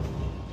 え?